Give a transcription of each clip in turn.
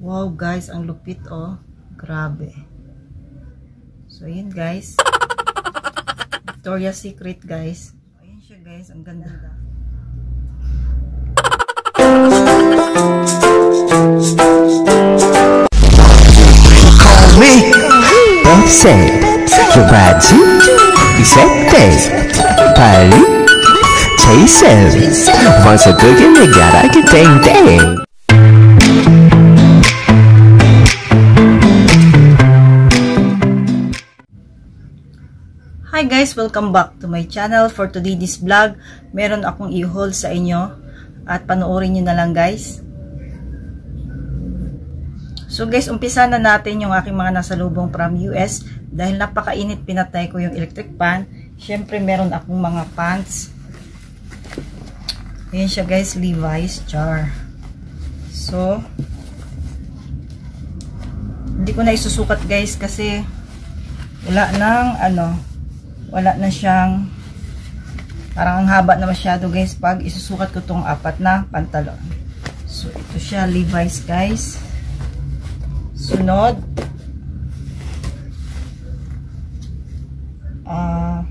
Wow guys, ang lupit oh. Grabe. So yun guys. Victoria's Secret guys. Ayun siya guys, ang ganda. Call me Pepsi Jubaji Isette Pali Chaser Once a cooking they gotta get dang dang guys, welcome back to my channel. For today this vlog, meron akong i-haul sa inyo at panoorin nyo na lang guys. So guys, umpisa na natin yung aking mga nasalubong from US dahil napakainit pinatay ko yung electric pan. Syempre meron akong mga pants. Ayan siya guys, Levi's jar. So, hindi ko na isusukat guys kasi wala nang ano, wala na siyang parang ang haba na masyado guys. Pag isusukat ko tong apat na pantalon. So ito siya Levi's guys. Sunod. Uh,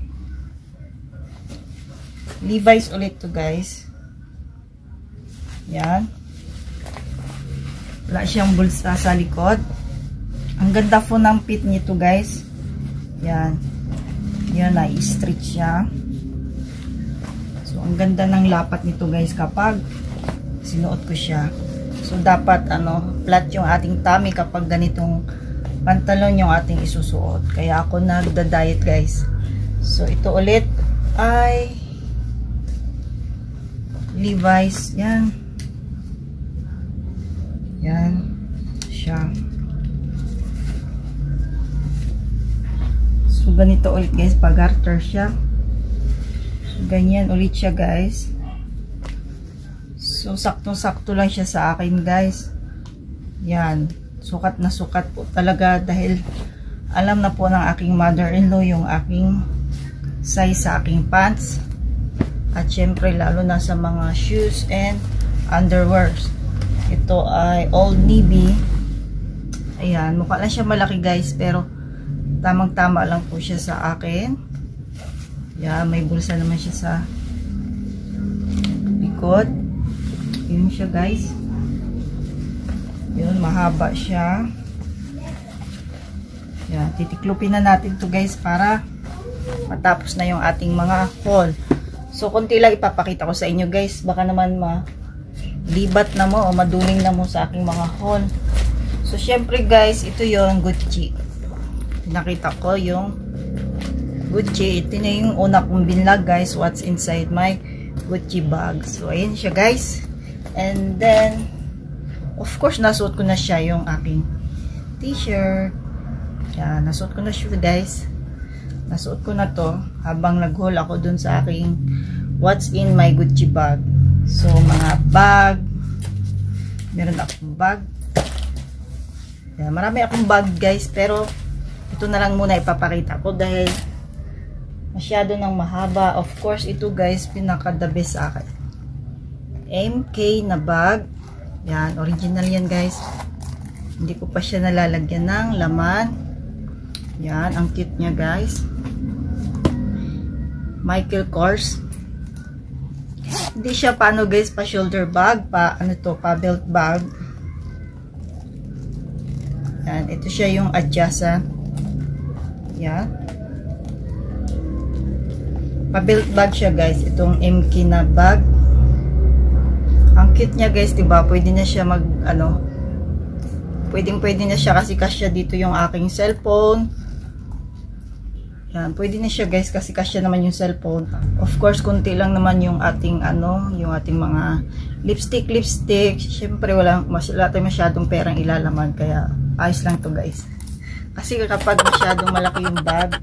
Levi's ulit to guys. Yan. Wala siyang bulsa sa likod. Ang ganda po ng fit nito guys. Yan yan, na-stretch siya. So, ang ganda ng lapat nito guys kapag sinuot ko siya. So, dapat ano, flat yung ating tummy kapag ganitong pantalon yung ating isusuot. Kaya ako nagda-diet guys. So, ito ulit ay Levi's. Yan. Yan. Siya. So, ganito ulit guys, pag garter siya. So, ganyan ulit siya guys. So, saktong-sakto lang siya sa akin guys. Yan. Sukat na sukat po talaga dahil alam na po ng aking mother-in-law yung aking size sa aking pants. At syempre, lalo na sa mga shoes and underwears. Ito ay Old Navy. Ayan, mukha lang siya malaki guys, pero tamang tama lang po siya sa akin. Yeah, may bulsa naman siya sa likod. Yun siya guys. Yun mahaba siya. Yan titiklupin na natin to guys para matapos na yung ating mga haul. So konti lang ipapakita ko sa inyo guys. Baka naman ma libat na mo o maduling na mo sa aking mga haul. So syempre guys ito yung Gucci nakita ko yung Gucci. Ito na yung una kong binlag guys. What's inside my Gucci bag. So, ayan siya guys. And then, of course, nasuot ko na siya yung aking t-shirt. Yan, nasuot ko na siya guys. Nasuot ko na to habang nag-haul ako dun sa aking what's in my Gucci bag. So, mga bag. Meron akong bag. Yan, marami akong bag guys. Pero, ito na lang muna ipapakita ko dahil masyado nang mahaba. Of course, ito guys, pinaka the best sa akin. MK na bag. Yan, original yan guys. Hindi ko pa siya nalalagyan ng laman. Yan, ang cute niya guys. Michael Kors. Hindi siya paano guys, pa shoulder bag, pa ano to, pa belt bag. Yan, ito siya yung adjacent. Yan. Pa-belt bag siya guys. Itong MK na bag. Ang cute niya guys, 'di ba? Pwede na siya mag ano Pwedeng pwede na siya kasi kasya dito yung aking cellphone. Yan, pwede na siya guys kasi kasya naman yung cellphone. Of course, konti lang naman yung ating ano, yung ating mga lipstick, lipstick. Syempre wala, wala tayong masyadong perang ilalaman kaya ayos lang to guys. Kasi kapag masyadong malaki yung bag,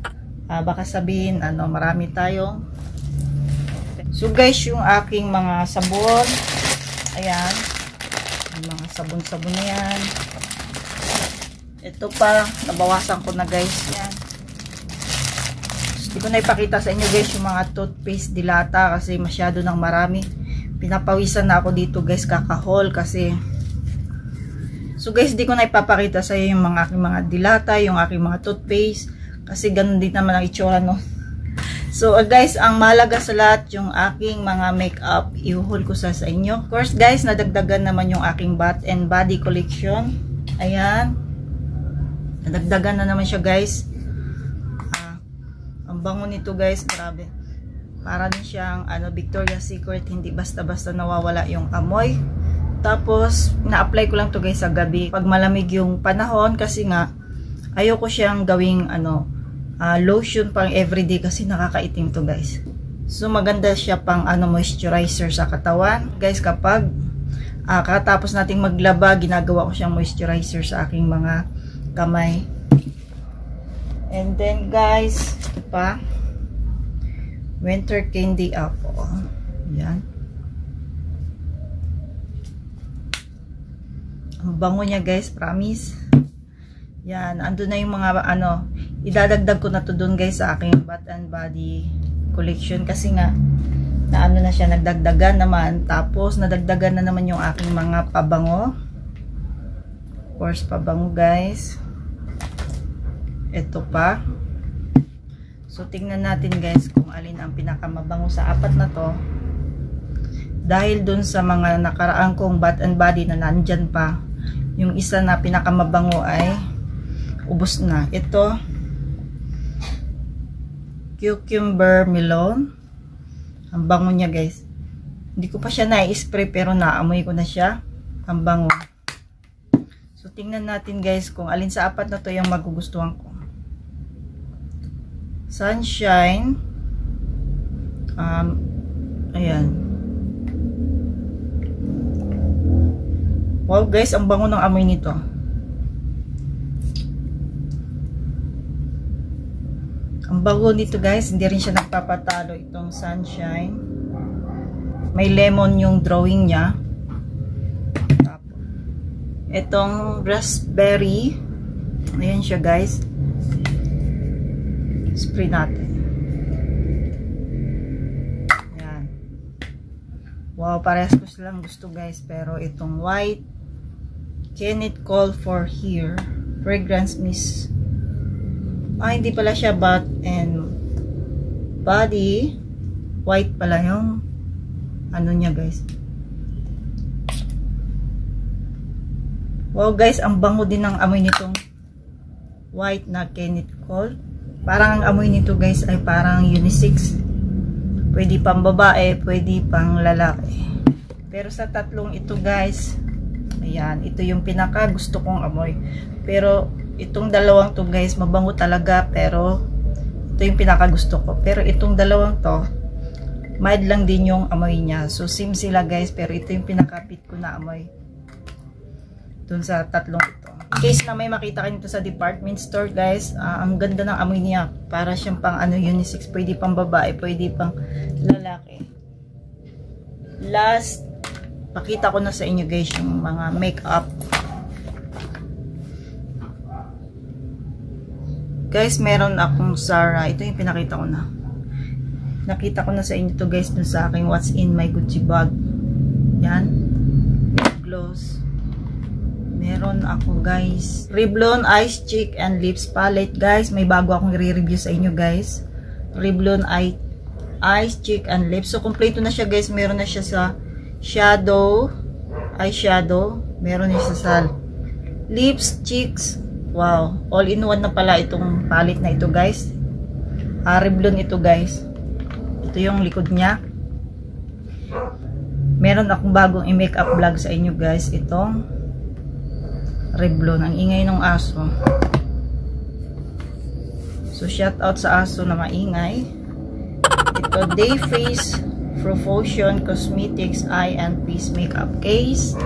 uh, baka sabihin, ano, marami tayong. So guys, yung aking mga sabon, ayan, yung mga sabon-sabon na yan. Ito pa, nabawasan ko na guys, yan. Hindi ko na ipakita sa inyo guys yung mga toothpaste dilata kasi masyado nang marami. Pinapawisan na ako dito guys kakahol kasi So guys, di ko na ipapakita sa iyo yung mga aking mga dilata, yung aking mga toothpaste. Kasi ganun din naman ang itsura no. So uh, guys, ang mahalaga sa lahat yung aking mga makeup, ihuhul ko sa sa inyo. Of course guys, nadagdagan naman yung aking bath and body collection. Ayan. Nadagdagan na naman siya guys. Ah, ang bango nito guys, grabe. Para din siyang ano, Victoria's Secret, hindi basta-basta nawawala yung amoy. Tapos, na-apply ko lang to guys sa gabi. Pag malamig yung panahon, kasi nga, ayoko siyang gawing ano, uh, lotion pang everyday kasi nakakaitim to guys. So maganda siya pang ano moisturizer sa katawan. Guys, kapag uh, katapos nating maglaba, ginagawa ko siyang moisturizer sa aking mga kamay. And then guys, pa winter candy apple. Yan. Bango niya guys, promise. Yan, ando na yung mga ano, idadagdag ko na to doon guys sa aking bath and body collection. Kasi nga na ano na siya nagdagdagan naman. Tapos nadagdagan na naman yung aking mga pabango. Of course pabango guys. Ito pa. So tingnan natin guys kung alin ang pinakamabango sa apat na to. Dahil dun sa mga nakaraang kong bath and body na nandyan pa yung isa na pinakamabango ay ubos na ito cucumber melon. Ang bango niya guys. Hindi ko pa siya na-spray pero naamoy ko na siya. Ang bango. So tingnan natin guys kung alin sa apat na to yung magugustuhan ko. Sunshine. Um, ayan. Wow guys, ang bango ng amoy nito. Ang bago nito guys, hindi rin siya nagpapatalo itong sunshine. May lemon yung drawing niya. Itong raspberry. Ayan siya guys. Spray natin. Wow, parehas ko silang gusto guys. Pero itong white, can it call for here? Fragrance Miss Ah, hindi pala siya bath and body. White pala yung ano niya guys. Wow guys, ang bango din ng amoy nitong white na Kenneth Cole. Parang ang amoy nito guys ay parang unisex. Pwede pang babae, pwede pang lalaki. Pero sa tatlong ito guys, ayan, ito yung pinaka gusto kong amoy. Pero itong dalawang to guys mabango talaga pero ito yung pinaka gusto ko. Pero itong dalawang to mild lang din yung amoy niya. So same sila guys pero ito yung pinakapit ko na amoy. Dun sa tatlong ito. In case na may makita kayo nito sa department store guys uh, ang ganda ng amoy niya. Para siyang pang ano unisex. Pwede pang babae pwede pang lalaki. Last pakita ko na sa inyo guys yung mga makeup Guys, meron akong Zara. Ito yung pinakita ko na. Nakita ko na sa inyo to guys dun sa aking what's in my Gucci bag. Yan. Gloss. Meron ako guys. Revlon Ice Cheek and Lips Palette. Guys, may bago akong i-review sa inyo guys. Revlon Eye Eyes, Cheek, and Lips. So, kompleto na siya guys. Meron na siya sa shadow, eyeshadow. Meron na siya sa lips, cheeks, Wow, all-in-one na pala itong palette na ito guys. Revlon ito guys. Ito yung likod niya. Meron akong bagong i-makeup vlog sa inyo guys. Itong Revlon. Ang ingay ng aso. So, shout out sa aso na maingay. Ito, Day Face Profusion Cosmetics Eye and Face Makeup Case.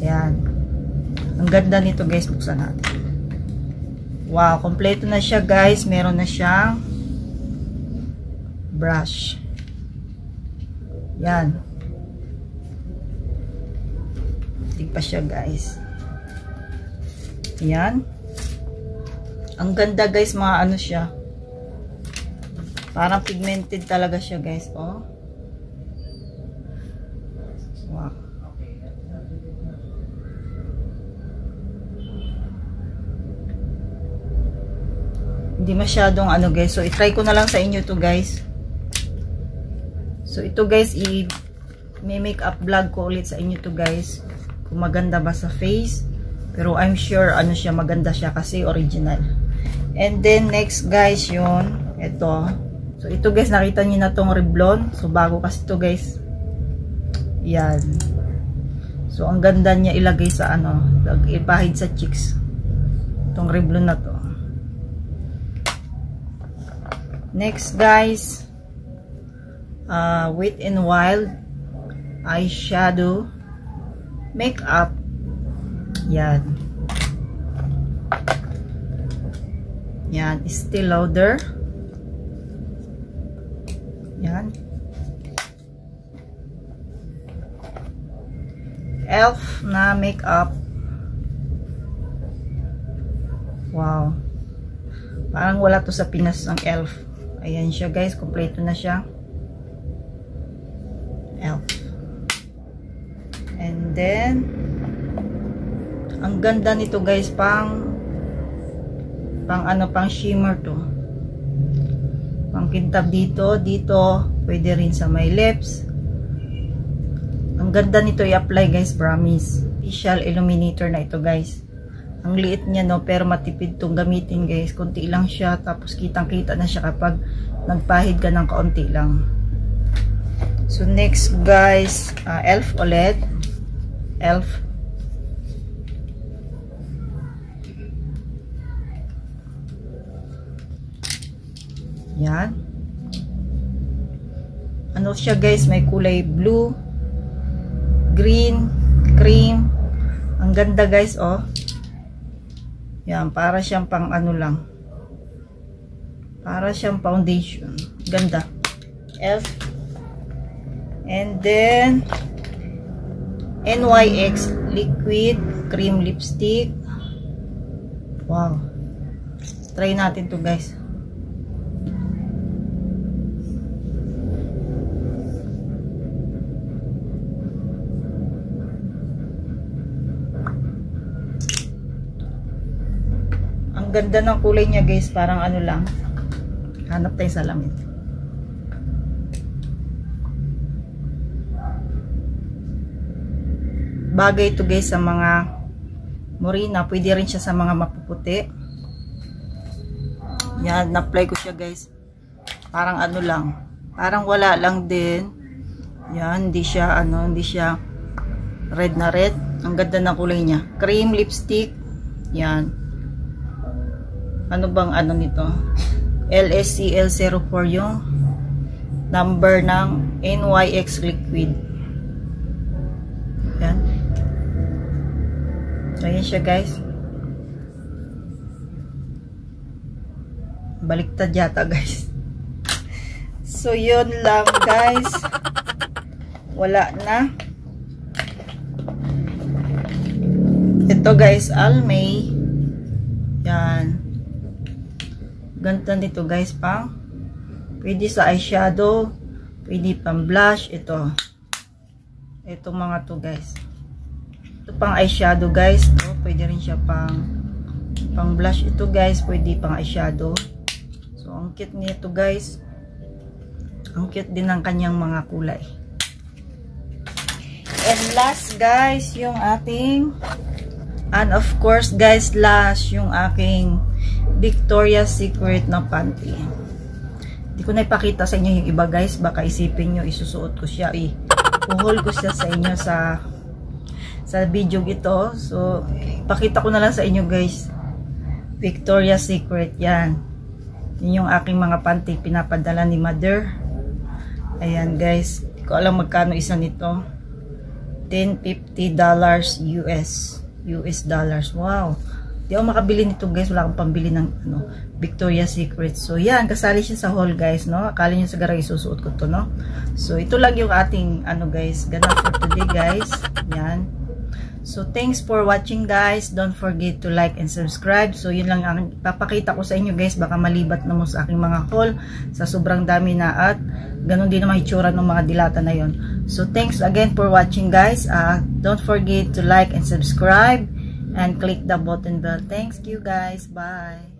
Ayan. Ang ganda nito guys. Buksan natin. Wow, kompleto na siya guys. Meron na siyang brush. Yan. Tig pa siya guys. Yan. Ang ganda guys, mga ano siya. Parang pigmented talaga siya guys. Oh. Wow. Hindi masyadong ano guys. So, itry ko na lang sa inyo to guys. So, ito guys, i may makeup vlog ko ulit sa inyo to guys. Kung maganda ba sa face. Pero I'm sure ano siya, maganda siya kasi original. And then, next guys, yun. Ito. So, ito guys, nakita niyo na tong Revlon. So, bago kasi to guys. Yan. So, ang ganda niya ilagay sa ano, ipahid sa cheeks. Itong Revlon na to. Next guys, uh, Wet n Wild eyeshadow makeup. Yan. Yan, still louder. Yan. Elf na makeup. Wow. Parang wala to sa Pinas ng elf. Ayan siya guys, kompleto na siya. Elf. And then, ang ganda nito guys, pang pang ano, pang shimmer to. Pang kintab dito, dito, pwede rin sa may lips. Ang ganda nito i-apply guys, promise. Facial illuminator na ito guys. Ang liit niya no, pero matipid tong gamitin guys. Kunti lang siya, tapos kitang kita na siya kapag nagpahid ka ng kaunti lang. So next guys, uh, elf ulit. Elf Yan. Ano siya guys, may kulay blue, green, cream. Ang ganda guys, oh. Yan, para siyang pang ano lang. Para siyang foundation. Ganda. F. And then, NYX Liquid Cream Lipstick. Wow. Try natin to guys. Ang ganda ng kulay niya guys, parang ano lang. Hanap tayo sa salamin. Bagay ito guys sa mga morina. Pwede rin siya sa mga mapuputi. Yan, na-apply ko siya guys. Parang ano lang. Parang wala lang din. Yan, hindi siya ano, hindi siya red na red. Ang ganda ng kulay niya. Cream lipstick. Yan ano bang ano nito? LSCL04 yung number ng NYX liquid. Yan. So yan siya guys. Baliktad yata guys. So yun lang guys. Wala na. Ito guys almay yan Ganda nito guys pang pwede sa eyeshadow, pwede pang blush, ito. Itong mga to guys. Ito pang eyeshadow guys, to, pwede rin siya pang pang blush ito guys, pwede pang eyeshadow. So ang cute nito guys. Ang cute din ng kanyang mga kulay. And last guys, yung ating and of course guys, last yung aking Victoria's Secret na panty. Hindi ko na ipakita sa inyo yung iba guys. Baka isipin nyo, isusuot ko siya. I uhol ko siya sa inyo sa sa video ito. So, pakita ko na lang sa inyo guys. Victoria's Secret. Yan. Yun yung aking mga panty pinapadala ni mother. Ayan guys. Hindi ko alam magkano isa nito. 1050 dollars US. US dollars. Wow. Di ako makabili nito guys. Wala akong pambili ng ano, Victoria's Secret. So yan, kasali siya sa haul guys, no? Akala nyo sa garage isusuot ko to, no? So ito lang yung ating ano guys, ganap for today guys. Yan. So thanks for watching guys. Don't forget to like and subscribe. So yun lang ang papakita ko sa inyo guys. Baka malibat na mo sa aking mga haul. Sa sobrang dami na at ganun din naman itsura ng mga dilata na yon. So thanks again for watching guys. Uh, don't forget to like and subscribe and click the button bell. Thanks you guys. Bye.